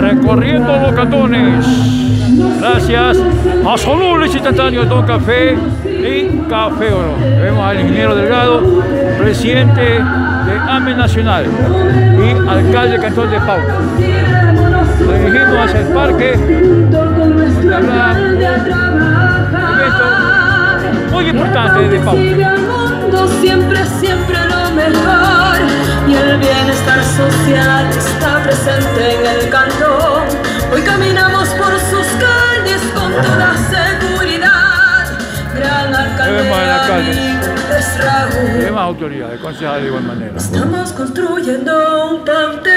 recorriendo Bocatones. Gracias a Solul Instantáneo Don Café y Café Oro. Vemos al ingeniero Delgado, presidente de AME Nacional y alcalde cantón de Pau. Dirigimos hacia el parque, muy importante de Pau. Siempre, siempre lo mejor y el bienestar social presente en el cantón. Hoy caminamos por sus calles con toda seguridad. Gran alcalde, es Raúl. ¿Qué más autoridades? Concejal de igual manera. Estamos construyendo un bonito